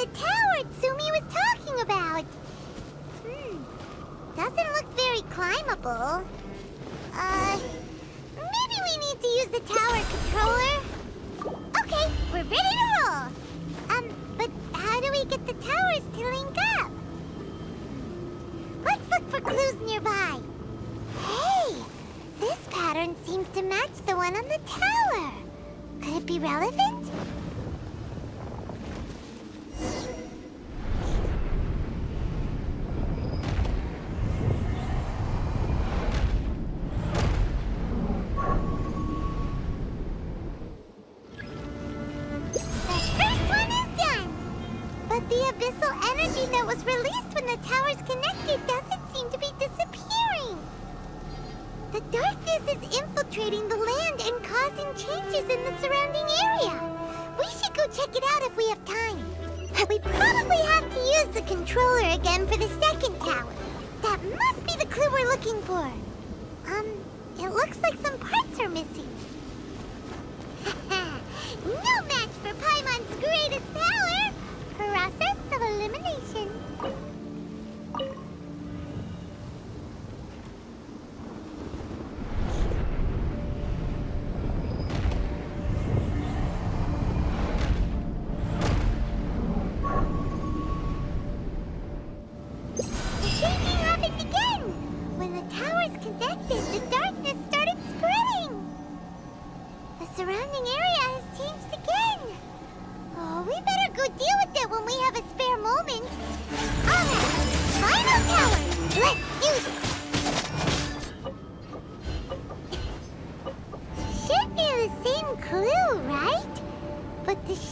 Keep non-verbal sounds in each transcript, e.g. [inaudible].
the tower Tsumi was talking about. Hmm. Doesn't look very climbable. Uh, maybe we need to use the tower controller. Okay, we're ready to roll. Um, but how do we get the towers to link up? Let's look for clues nearby. Hey, this pattern seems to match the one on the tower. Could it be relevant? Controller again for the second tower. That must be the clue we're looking for. Um, it looks like some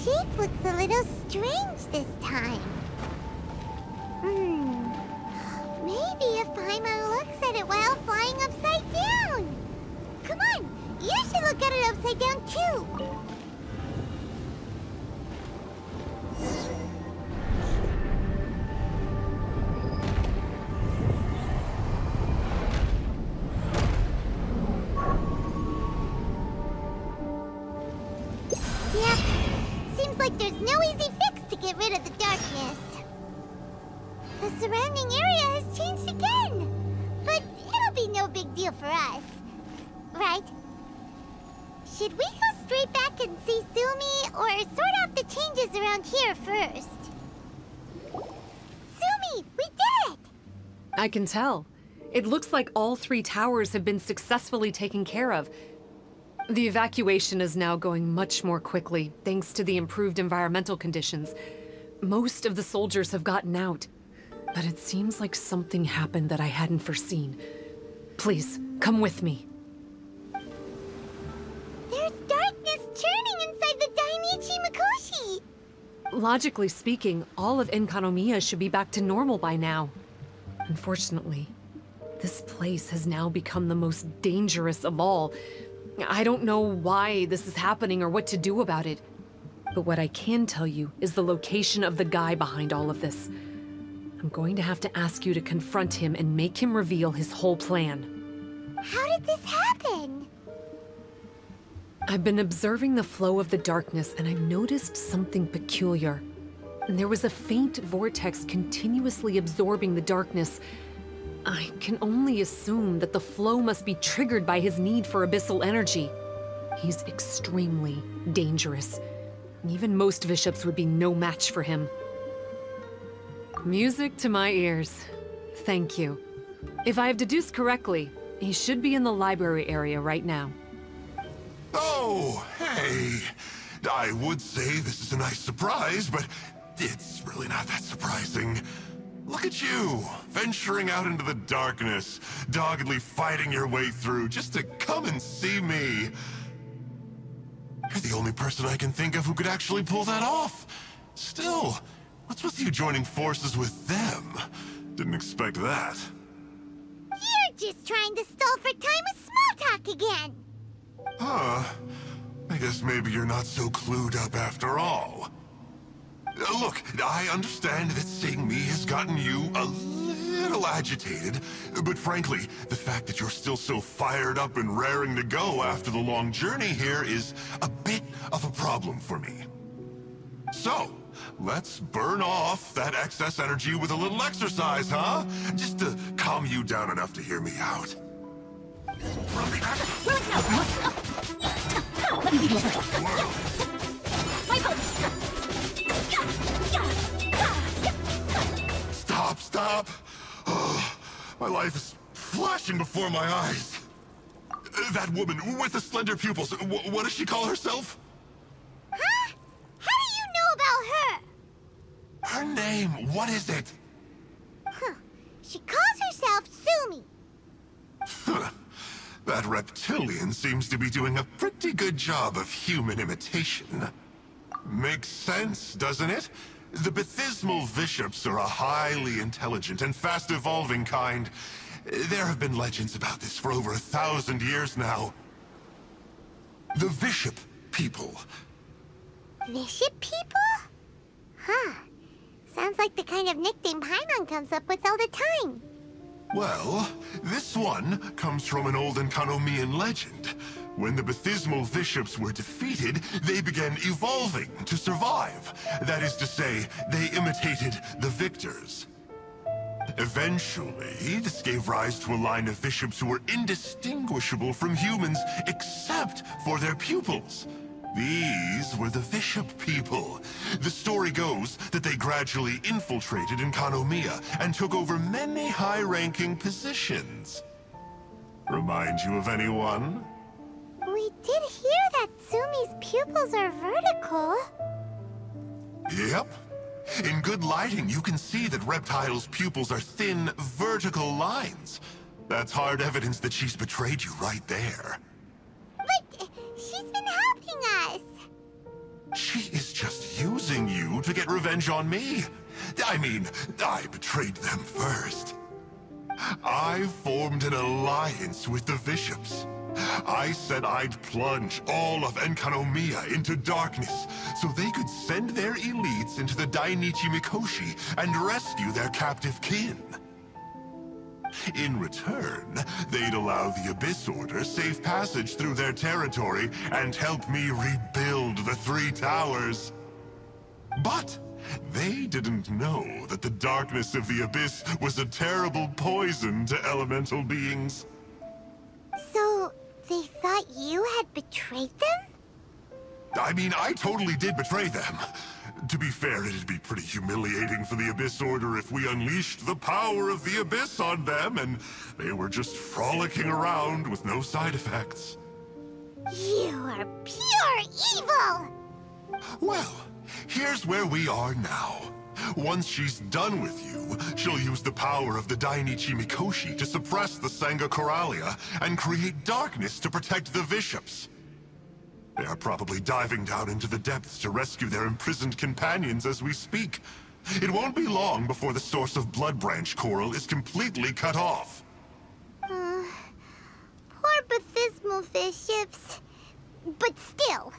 Shape looks a little strange this time. Hmm. Maybe if Paimon looks at it while flying upside down. Come on, you should look at it upside down too. Get rid of the darkness. The surrounding area has changed again. But it'll be no big deal for us. Right? Should we go straight back and see Tsumi or sort out the changes around here first? Tsumi, we did it! I can tell. It looks like all three towers have been successfully taken care of. The evacuation is now going much more quickly, thanks to the improved environmental conditions. Most of the soldiers have gotten out, but it seems like something happened that I hadn't foreseen. Please, come with me. There's darkness churning inside the Dainichi Mikoshi! Logically speaking, all of Enkanomiya should be back to normal by now. Unfortunately, this place has now become the most dangerous of all. I don't know why this is happening or what to do about it. But what I can tell you is the location of the guy behind all of this. I'm going to have to ask you to confront him and make him reveal his whole plan. How did this happen? I've been observing the flow of the darkness and I noticed something peculiar. There was a faint vortex continuously absorbing the darkness. I can only assume that the flow must be triggered by his need for abyssal energy. He's extremely dangerous. Even most vishaps would be no match for him. Music to my ears. Thank you. If I have deduced correctly, he should be in the library area right now. Oh, hey. I would say this is a nice surprise, but it's really not that surprising. Look at you, venturing out into the darkness, doggedly fighting your way through just to come and see me. The only person I can think of who could actually pull that off. Still, what's with you joining forces with them? Didn't expect that. You're just trying to stall for time with small talk again! Huh. I guess maybe you're not so clued up after all. Uh, Look, I understand that seeing me has gotten you a little agitated, but frankly, the fact that you're still so fired up and raring to go after the long journey here is a bit of a problem for me. So, let's burn off that excess energy with a little exercise, huh? Just to calm you down enough to hear me out. Stop, stop! My life is flashing before my eyes. That woman with the slender pupils, wh- what does she call herself? Huh? How do you know about her? Her name, what is it? Huh. She calls herself Tsumi. that reptilian seems to be doing a pretty good job of human imitation. Makes sense, doesn't it? The Bathysmal Vishaps are a highly intelligent and fast-evolving kind. There have been legends about this for over a thousand years now. The Vishap people. Vishap people? Huh. Sounds like the kind of nickname Paimon comes up with all the time. Well, this one comes from an old Enkanomian legend. When the Bathysmal Vishaps were defeated, they began evolving to survive. That is to say, they imitated the victors. Eventually, this gave rise to a line of vishaps who were indistinguishable from humans except for their pupils. These were the Vishap people. The story goes that they gradually infiltrated in Enkanomiya and took over many high-ranking positions. Remind you of anyone? We did hear that Tsumi's pupils are vertical. Yep. In good lighting, you can see that Reptile's pupils are thin, vertical lines. That's hard evidence that she's betrayed you right there. But uh, she's been helping us. She is just using you to get revenge on me. I mean, I betrayed them first. I formed an alliance with the vishaps. I said I'd plunge all of Enkanomiya into darkness so they could send their elites into the Dainichi Mikoshi and rescue their captive kin. In return, they'd allow the Abyss Order safe passage through their territory and help me rebuild the Three Towers. But they didn't know that the darkness of the Abyss was a terrible poison to elemental beings. They thought you had betrayed them? I mean, I totally did betray them. To be fair, it'd be pretty humiliating for the Abyss Order if we unleashed the power of the Abyss on them and they were just frolicking around with no side effects. You are pure evil! Well, here's where we are now. Once she's done with you, she'll use the power of the Dainichi Mikoshi to suppress the Sangha Coralia and create darkness to protect the vishaps. They are probably diving down into the depths to rescue their imprisoned companions as we speak. It won't be long before the source of Blood Branch Coral is completely cut off. Uh, poor Bathysmal vishaps. But still,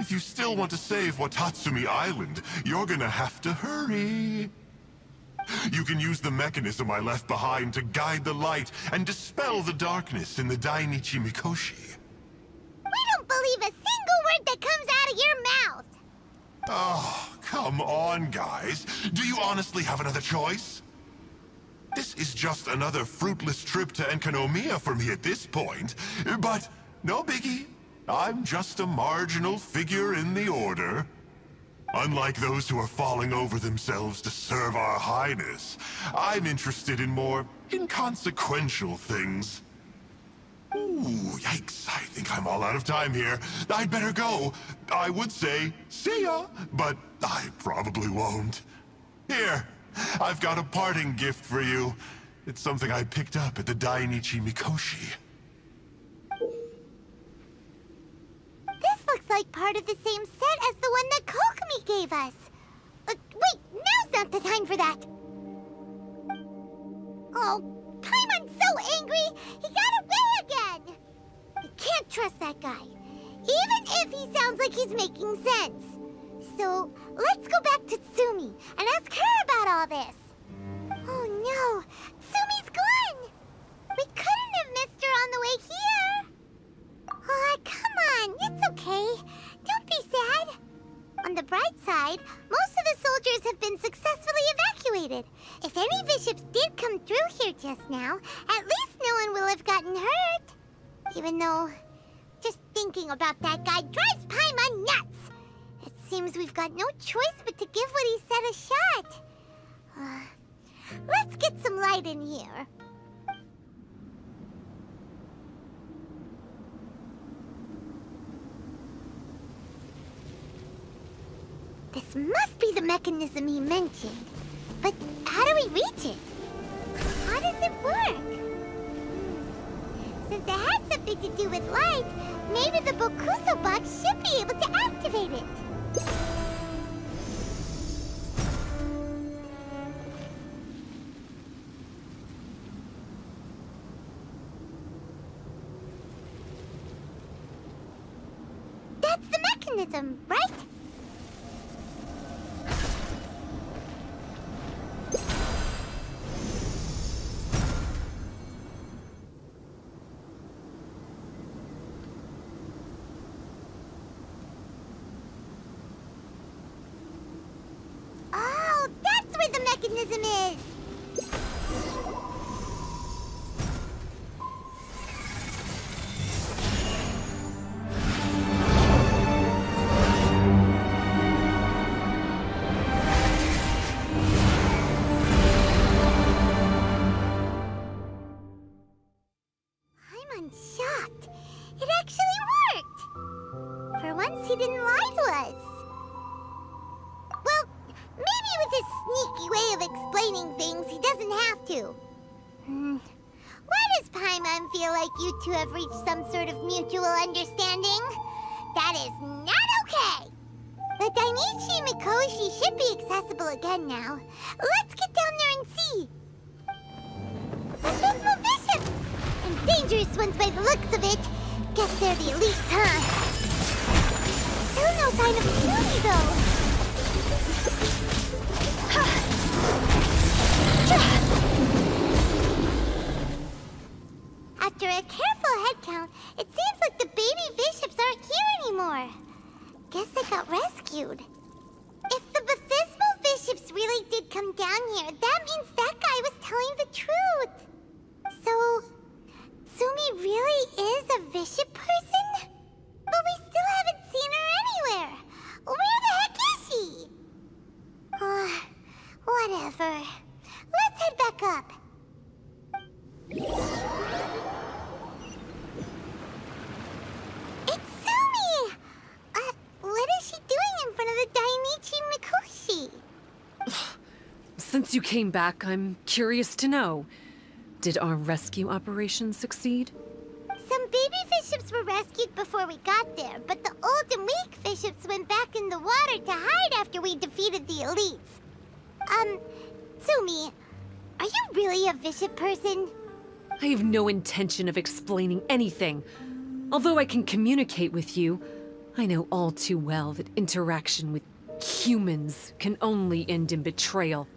If you still want to save Watatsumi Island, you're gonna have to hurry. You can use the mechanism I left behind to guide the light and dispel the darkness in the Dainichi Mikoshi. we don't believe a single word that comes out of your mouth. Oh, come on, guys. Do you honestly have another choice? This is just another fruitless trip to Enkanomiya for me at this point. But no biggie. I'm just a marginal figure in the Order. Unlike those who are falling over themselves to serve our highness, I'm interested in more inconsequential things. Ooh, yikes. I think I'm all out of time here. I'd better go. I would say, see ya, but I probably won't. Here, I've got a parting gift for you. It's something I picked up at the Dainichi Mikoshi. This looks like part of the same set as the one that Kokomi gave us. Uh, wait, now's not the time for that. Oh, Paimon's so angry, he got away again. I can't trust that guy, even if he sounds like he's making sense. So, let's go back to Tsumi and ask her about all this. Oh no, Tsumi's gone. We couldn't have missed her on the way here. Aw, come on, okay. Don't be sad. On the bright bright side, most of the soldiers have been successfully evacuated. If any vishaps did come through here just now, at least no one will have gotten hurt. Even though, just thinking about that guy drives Paimon nuts. It seems we've got no choice but to give what he said a shot. Uh, let's get some light in here. This must be the mechanism he mentioned. But how do we reach it? How does it work? Since it has something to do with light, maybe the Bokuso box should be able to activate it. That's the mechanism, right? The Dainichi Mikoshi should be accessible again now. Let's get down there and see. Abysmal vishaps! And dangerous ones by the looks of it. Guess they're the elites, huh? Still no sign of Tsumi, though. After a careful head count, it seems like the baby vishaps aren't here anymore. Guess they got rescued. If the Bathysmal vishaps really did come down here, that means that guy was telling the truth. So, Tsumi really is a vishap person? But we still haven't seen her anywhere. Where the heck is she? Uh, whatever. Let's head back up. It's Tsumi! Uh, what is she doing in front of the Dainichi Mikoshi? Since you came back, I'm curious to know. Did our rescue operation succeed? Some baby vishaps were rescued before we got there, but the old and weak vishaps went back in the water to hide after we defeated the elites. Um, Tsumi, are you really a vishap person? I have no intention of explaining anything. Although I can communicate with you, I know all too well that interaction with humans can only end in betrayal.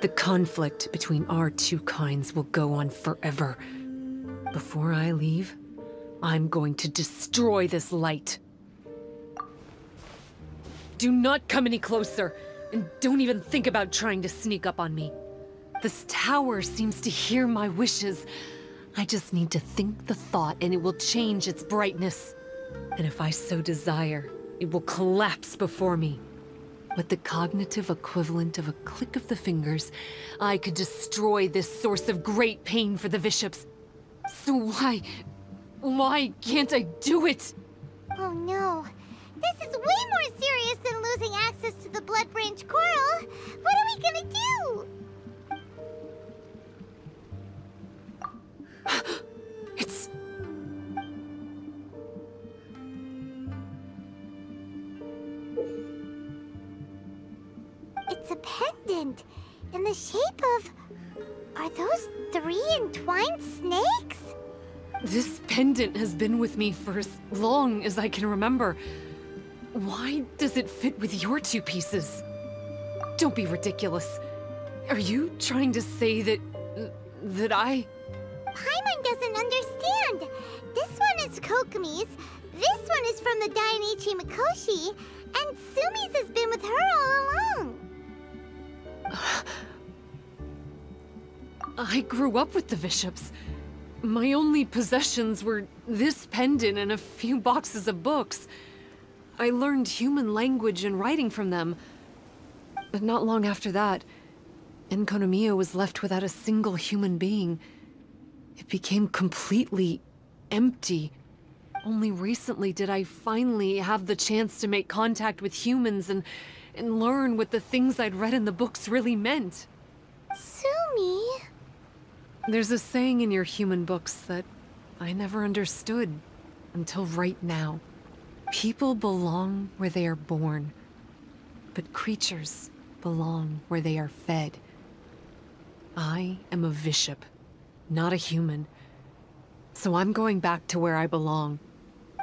The conflict between our two kinds will go on forever. Before I leave, I'm going to destroy this light. Do not come any closer, and don't even think about trying to sneak up on me. This tower seems to hear my wishes. I just need to think the thought and it will change its brightness. And if I so desire, it will collapse before me. With the cognitive equivalent of a click of the fingers, I could destroy this source of great pain for the vishaps. So why... why can't I do it? Oh no. This is way more serious than losing access to the Blood Branch Coral. What are we gonna do? [laughs] It's a pendant in the shape of. Are those three entwined snakes? This pendant has been with me for as long as I can remember. Why does it fit with your two pieces? Don't be ridiculous. Are you trying to say that... that I... Paimon doesn't understand. This one is Kokomi's. This one is from the Dainichi Mikoshi, and Tsumi's has been with her all along. I grew up with the Vishaps. My only possessions were this pendant and a few boxes of books. I learned human language and writing from them. But not long after that, Enkanomiya was left without a single human being. It became completely empty. Only recently did I finally have the chance to make contact with humans and, and learn what the things I'd read in the books really meant. Tsumi? There's a saying in your human books that I never understood until right now. People belong where they are born, but creatures belong where they are fed. I am a vishap, not a human. So I'm going back to where I belong.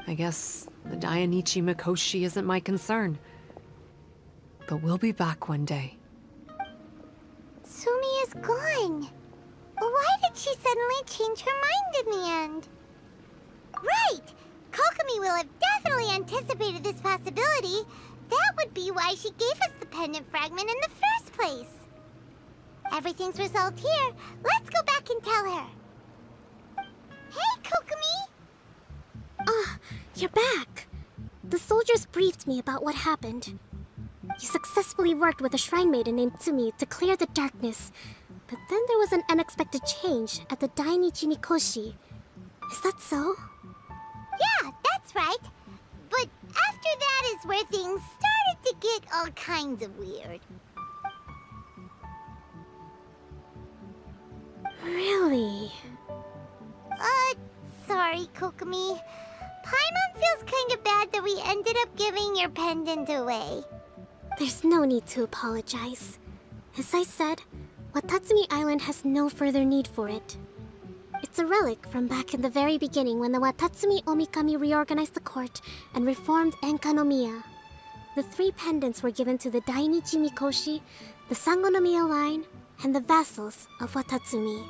I guess the Dainichi Mikoshi isn't my concern. But we'll be back one day. Tsumi is gone. Why did she suddenly change her mind in the end? Right! Kokomi will have definitely anticipated this possibility. That would be why she gave us the pendant fragment in the first place. Everything's resolved here. Let's go back and tell her. Hey, Kokomi! Ah, you're back. The soldiers briefed me about what happened. You successfully worked with a shrine maiden named Tsumi to clear the darkness, but then there was an unexpected change at the Dainichi Mikoshi. Is that so? Yeah, that's right. But after that is where things started to get all kinds of weird. Really? Uh, sorry, Kokomi. Paimon feels kind of bad that we ended up giving your pendant away. There's no need to apologize. As I said, Watatsumi Island has no further need for it. It's a relic from back in the very beginning when the Watatsumi Omikami reorganized the court and reformed Enkanomiya. The three pendants were given to the Dainichi Mikoshi, the Sangonomiya line, and the vassals of Watatsumi.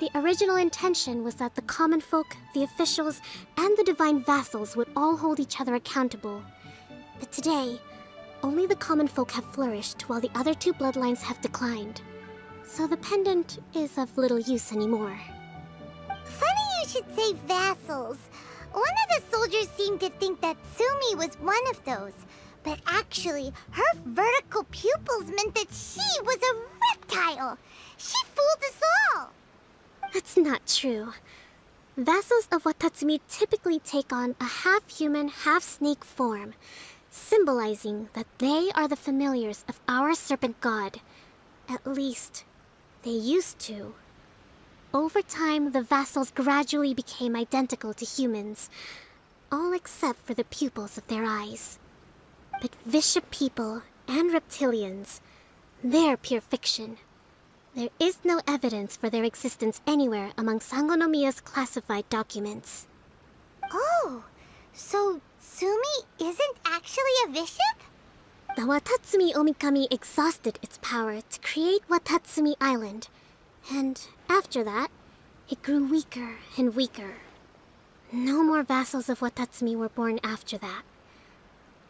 The original intention was that the common folk, the officials, and the divine vassals would all hold each other accountable. But today, only the common folk have flourished while the other two bloodlines have declined. So the pendant is of little use anymore. Funny you should say vassals. One of the soldiers seemed to think that Tsumi was one of those. But actually, her vertical pupils meant that she was a reptile. She fooled us all. That's not true. Vassals of Watatsumi typically take on a half-human, half-snake form, symbolizing that they are the familiars of our serpent god. At least, they used to. Over time, the vassals gradually became identical to humans, all except for the pupils of their eyes. But Vishap people and reptilians, they're pure fiction. There is no evidence for their existence anywhere among Sangonomiya's classified documents. Oh, so Tsumi isn't actually a vishap? The Watatsumi Omikami exhausted its power to create Watatsumi Island, and after that, it grew weaker and weaker. No more vassals of Watatsumi were born after that.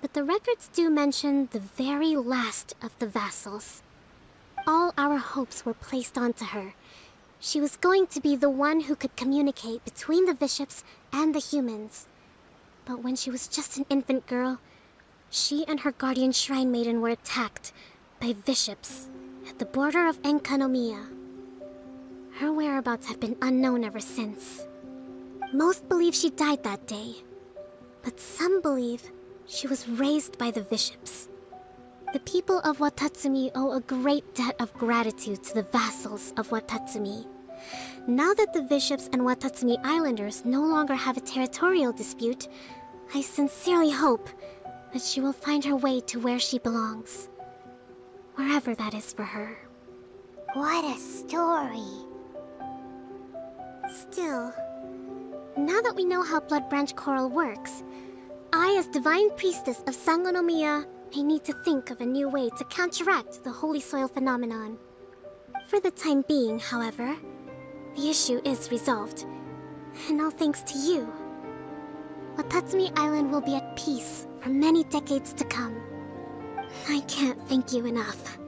But the records do mention the very last of the vassals. All our hopes were placed onto her. She was going to be the one who could communicate between the vishaps and the humans. But when she was just an infant girl, she and her guardian shrine maiden were attacked by vishaps at the border of Enkanomiya. Her whereabouts have been unknown ever since. Most believe she died that day, but some believe she was raised by the vishaps. The people of Watatsumi owe a great debt of gratitude to the vassals of Watatsumi. Now that the vishaps and Watatsumi Islanders no longer have a territorial dispute, I sincerely hope that she will find her way to where she belongs. Wherever that is for her. What a story. Still, now that we know how Blood Branch Coral works, I, as Divine Priestess of Sangonomiya, may need to think of a new way to counteract the Holy Soil phenomenon. For the time being, however, the issue is resolved. And all thanks to you. Watatsumi Island will be at peace for many decades to come. I can't thank you enough.